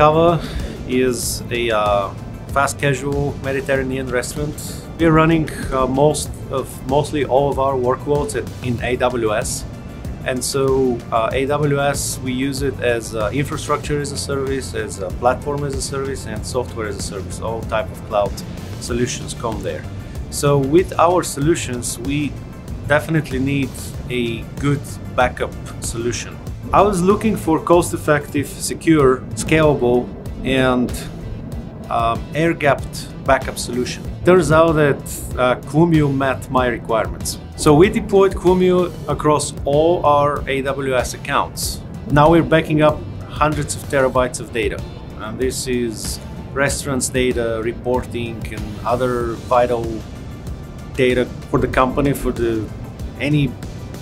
Cava is a uh, fast casual Mediterranean restaurant. We're running uh, most of mostly all of our workloads at, in AWS. And so uh, AWS, we use it as uh, infrastructure as a service, as a platform as a service, and software as a service. All type of cloud solutions come there. So with our solutions, we definitely need a good backup solution. I was looking for cost-effective, secure, scalable, and um, air-gapped backup solution. Turns out that uh, met my requirements. So we deployed Clumio across all our AWS accounts. Now we're backing up hundreds of terabytes of data. And this is restaurants data, reporting, and other vital data for the company, for the any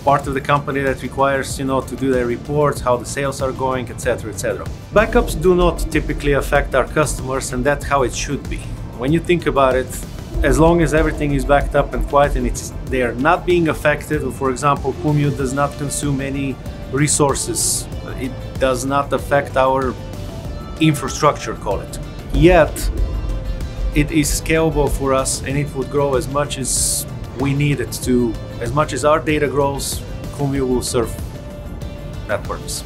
part of the company that requires you know to do their reports how the sales are going etc etc backups do not typically affect our customers and that's how it should be. When you think about it as long as everything is backed up and quiet and it's they are not being affected for example Clumio does not consume any resources. It does not affect our infrastructure call it. Yet it is scalable for us and it would grow as much as we need it to as much as our data grows, Clumio will serve that purpose.